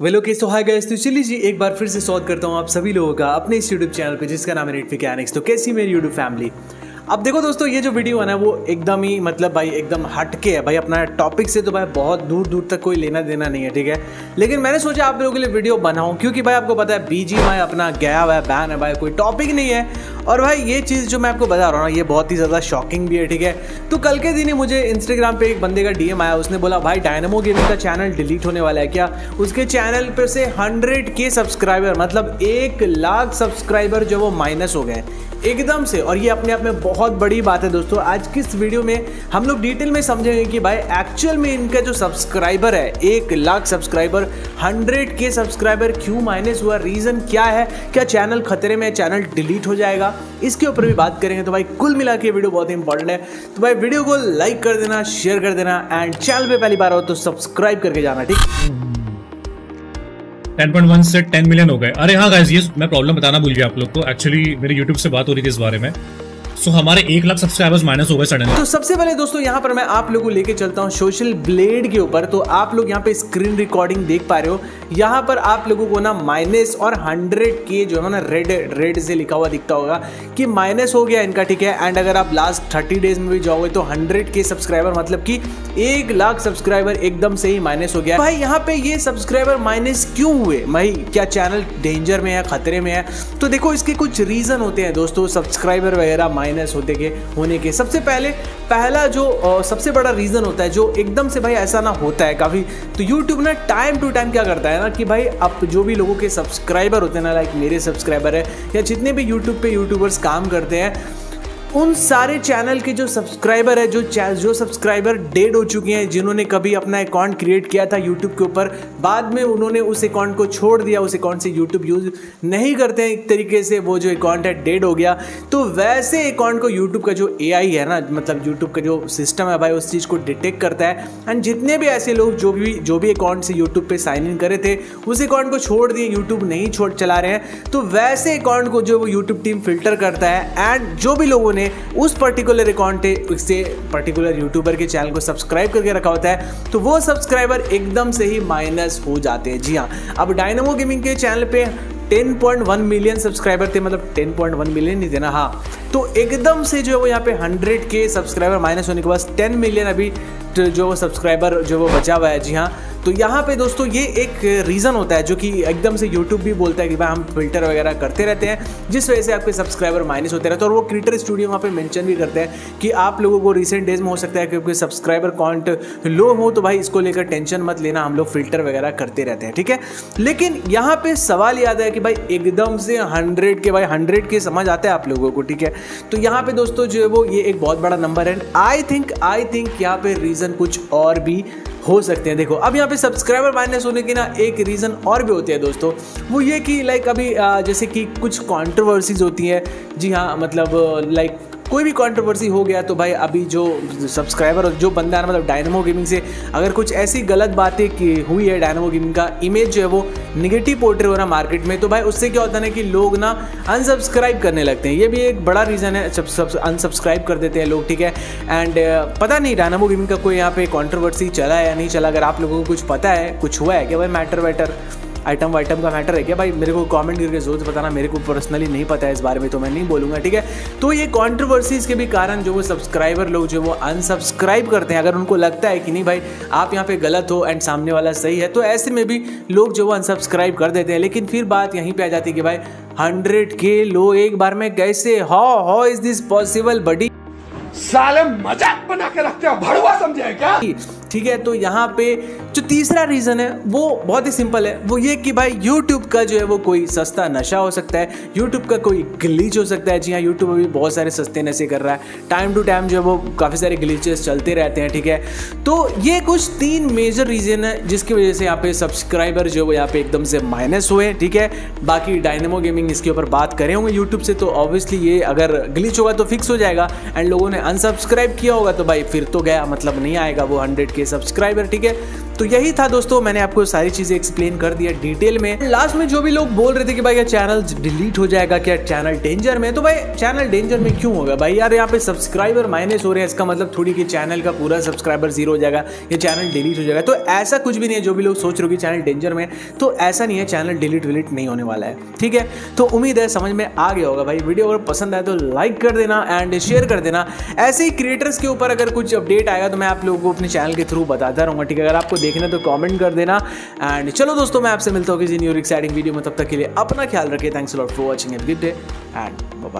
वेलो के सो hi guys तो चलिए जी, एक बार फिर से स्वागत करता हूँ आप सभी लोगों का अपने इस यूट्यूब चैनल पे, जिसका नाम है नेट फिकैनिक्स तो कैसी मेरी यूट्यूब फैमिली अब देखो दोस्तों, ये जो वीडियो है ना, वो एकदम ही मतलब भाई एकदम हटके है। भाई अपना टॉपिक से तो भाई बहुत दूर दूर तक कोई लेना देना नहीं है, ठीक है? लेकिन मैंने सोचा आप लोगों के लिए वीडियो बनाऊँ, क्योंकि भाई आपको पता है बीजी भाई अपना गया हुआ है बैन है भाई, कोई टॉपिक नहीं है। और भाई ये चीज़ जो मैं आपको बता रहा हूँ ना, ये बहुत ही ज़्यादा शॉकिंग भी है, ठीक है? तो कल के दिन ही मुझे इंस्टाग्राम पे एक बंदे का डीएम आया, उसने बोला, भाई डायनमो गेमिंग का चैनल डिलीट होने वाला है क्या? उसके चैनल पर से हंड्रेड के सब्सक्राइबर मतलब एक लाख सब्सक्राइबर जो वो माइनस हो गए एकदम से। और ये अपने आप में बहुत बड़ी बात है दोस्तों। आज की इस वीडियो में हम लोग डिटेल में समझेंगे कि भाई एक्चुअल में इनका जो सब्सक्राइबर है, एक लाख सब्सक्राइबर हंड्रेड के सब्सक्राइबर क्यों माइनस हुआ रीज़न क्या है, क्या चैनल खतरे में चैनल डिलीट हो जाएगा, इसके ऊपर भी बात करेंगे। तो भाई कुल मिला के वीडियो बहुत इंपॉर्टेंट है। तो भाई वीडियो को लाइक कर देना शेयर कर देना एंड चैनल पे पहली बार हो तो सब्सक्राइब करके जाना, ठीक? 10.1 से 10 मिलियन हो गए। अरे हाँ गाइस ये मैं प्रॉब्लम बताना भूल गया आप लोग को। एक्चुअली मेरे यूट्यूब से बात हो रही थी इस बारे में। सो हमारे एक लाख सब्सक्राइबर्स माइनस हो गए सडन तो सबसे पहले दोस्तों, यहाँ पर मैं आप लोगों को लेके चलता हूँ सोशल ब्लेड के ऊपर। तो आप लोग यहाँ पे स्क्रीन रिकॉर्डिंग देख पा रहे हो। यहाँ पर आप लोगों को ना माइनस और हंड्रेड के जो है ना रेड रेड से लिखा हुआ दिखता होगा कि माइनस हो गया इनका, ठीक है? एंड अगर आप लास्ट थर्टी डेज़ में भी जाओगे तो हंड्रेड के सब्सक्राइबर मतलब कि एक लाख सब्सक्राइबर एकदम से ही माइनस हो गया। भाई, यहाँ पे ये सब्सक्राइबर माइनस क्यों हुए? भाई, क्या चैनल डेंजर में है, खतरे में है? तो देखो, इसके कुछ रीजन होते हैं दोस्तों सब्सक्राइबर वगैरह माइनस होते के, होने के। सबसे पहले, पहला जो सबसे बड़ा रीजन होता है, जो एकदम से भाई ऐसा ना होता है काफ़ी तो यूट्यूब ना टाइम टू टाइम क्या करता है ना कि भाई अब जो भी लोगों के सब्सक्राइबर होते हैं ना लाइक मेरे सब्सक्राइबर है, या जितने भी यूट्यूब पे यूट्यूबर्स काम करते हैं उन सारे चैनल के जो सब्सक्राइबर है, जो जो सब्सक्राइबर डेड हो चुके हैं, जिन्होंने कभी अपना अकाउंट क्रिएट किया था यूट्यूब के ऊपर, बाद में उन्होंने उस अकाउंट को छोड़ दिया, उस अकाउंट से यूट्यूब यूज़ नहीं करते हैं, एक तरीके से वो जो अकाउंट है डेड हो गया। तो वैसे अकाउंट को यूट्यूब का जो एआई है ना मतलब यूट्यूब का जो सिस्टम है भाई, उस चीज़ को डिटेक्ट करता है। एंड जितने भी ऐसे लोग जो भी जो भी अकाउंट से यूट्यूब पर साइन इन करे थे, उस अकाउंट को छोड़ दिए यूट्यूब नहीं छोड़, चला रहे हैं। तो वैसे अकाउंट को जो वो यूट्यूब टीम फ़िल्टर करता है एंड जो भी लोगों ने ने उस पर्टिकुलर अकाउंट से पर्टिकुलर यूट्यूबर के चैनल को सब्सक्राइब करके रखा होता है तो वो सब्सक्राइबर एकदम से ही माइनस हो जाते हैं। जी हाँ अब डायनामो गेमिंग के चैनल पे 10.1 मिलियन सब्सक्राइबर थे मतलब 10.1 मिलियन नहीं थे ना हाँ। तो एकदम से जो है वो यहाँ पे 100 के सब्सक्राइबर माइनस होने के बाद 10 मिलियन अभी जो सब्सक्राइबर जो वो बचा हुआ है, जी हाँ। तो यहाँ पे दोस्तों ये एक रीज़न होता है जो कि एकदम से यूट्यूब भी बोलता है कि भाई हम फ़िल्टर वगैरह करते रहते हैं, जिस वजह से आपके सब्सक्राइबर माइनस होते रहते हैं। और वो क्रिएटर स्टूडियो वहाँ पे मेंशन भी करते हैं कि आप लोगों को रिसेंट डेज़ में हो सकता है क्योंकि सब्सक्राइबर काउंट लो हो तो भाई इसको लेकर टेंशन मत लेना, हम लोग फ़िल्टर वगैरह करते रहते हैं, ठीक है? लेकिन यहाँ पर सवाल याद है कि भाई एकदम से हंड्रेड के, भाई हंड्रेड के समझ आता है आप लोगों को, ठीक है? तो यहाँ पर दोस्तों जो है वो ये एक बहुत बड़ा नंबर है। आई थिंक आई थिंक यहाँ पे रीज़न कुछ और भी हो सकते हैं। देखो, अब यहाँ पे सब्सक्राइबर माइनस होने की ना एक रीज़न और भी होती है दोस्तों। वो ये कि लाइक अभी जैसे कि कुछ कॉन्ट्रोवर्सीज होती हैं। जी हाँ मतलब लाइक कोई भी कंट्रोवर्सी हो गया तो भाई, अभी जो सब्सक्राइबर और जो बंदा है मतलब डायनमो गेमिंग से, अगर कुछ ऐसी गलत बातें की हुई है डायनमो गेमिंग का इमेज जो है वो निगेटिव पोर्ट्रे हो रहा मार्केट में तो भाई उससे क्या होता है ना कि लोग ना अनसब्सक्राइब करने लगते हैं। ये भी एक बड़ा रीज़न है अनसब्सक्राइब कर देते हैं लोग, ठीक है? एंड पता नहीं डायनामो गेमिंग का कोई यहाँ पे कॉन्ट्रोवर्सी चला है या नहीं चला, अगर आप लोगों को कुछ पता है, कुछ हुआ है क्या? भाई मैटर वैटर आइटम वाइटम का मैटर है क्या? भाई, मेरे को कमेंट करके ज़रूर से बताना, मेरे को पर्सनली नहीं पता है इस बारे में तो मैं नहीं बोलूँगा, ठीक है? तो ये कॉन्ट्रोवर्सीज के भी कारण जो वो सब्सक्राइबर लोग जो वो अनसब्सक्राइब करते हैं, अगर उनको लगता है कि नहीं भाई, आप यहाँ पे गलत हो एंड सामने वाला सही है तो ऐसे में भी लोग जो वो अनसब्सक्राइब कर देते हैं, लेकिन फिर बात यहीं पर आ जाती है कि भाई हंड्रेड के लो, एक बार में कैसे? How how is this possible buddy साले मज़ाक बना के रखते हो भड़ुआ समझे क्या? ठीक है तो यहाँ पे जो तीसरा रीज़न है, वो बहुत ही सिंपल है। वो ये कि भाई यूट्यूब का जो है, वो कोई सस्ता नशा हो सकता है। यूट्यूब का कोई ग्लीच हो सकता है। जी हाँ यूट्यूब अभी बहुत सारे सस्ते नशे कर रहा है। टाइम टू टाइम जो है, वो काफ़ी सारे ग्लीचेस चलते रहते हैं, ठीक है? तो ये कुछ तीन मेजर रीज़न है, जिसकी वजह से यहाँ पे सब्सक्राइबर जो है, वो यहाँ पे एकदम से माइनस हुए ठीक है? बाकी डायनेमो गेमिंग इसके ऊपर बात करें होंगे यूट्यूब से तो ऑब्वियसली ये अगर ग्लीच होगा तो फिक्स हो जाएगा। एंड लोगों ने अनसब्सक्राइब किया होगा तो भाई फिर तो गया मतलब नहीं आएगा वो हंड्रेड के सब्सक्राइबर ठीक है? तो यही था दोस्तों, मैंने आपको सारी चीज़ें एक्सप्लेन कर दिया डिटेल में। लास्ट में जो भी लोग बोल रहे थे कि भाई ये चैनल डिलीट हो जाएगा क्या चैनल डेंजर में तो भाई चैनल डेंजर में क्यों होगा? भाई यार, यहाँ पे सब्सक्राइबर माइनस हो रहे हैं, इसका मतलब थोड़ी कि चैनल का पूरा सब्सक्राइबर ज़ीरो हो जाएगा, या चैनल डिलीट हो जाएगा। तो ऐसा कुछ भी नहीं है, जो भी लोग सोच रहे हो कि चैनल डेंजर में तो ऐसा नहीं है चैनल डिलीट विलीट नहीं होने वाला है, ठीक है? तो उम्मीद है समझ में आ गया होगा भाई। वीडियो अगर पसंद आए तो लाइक कर देना एंड शेयर कर देना। ऐसे ही क्रिएटर्स के ऊपर अगर कुछ अपडेट आएगा तो मैं आप लोगों को अपने चैनल के थ्रू बताता रहूँगा, ठीक है? अगर आपको देखना तो कॉमेंट कर देना। एंड चलो दोस्तों, मैं आपसे मिलता हूँ किसी न्यू एक्साइटिंग वीडियो में, तब तक के लिए अपना ख्याल रखें। Thanks lot for watching good day and bye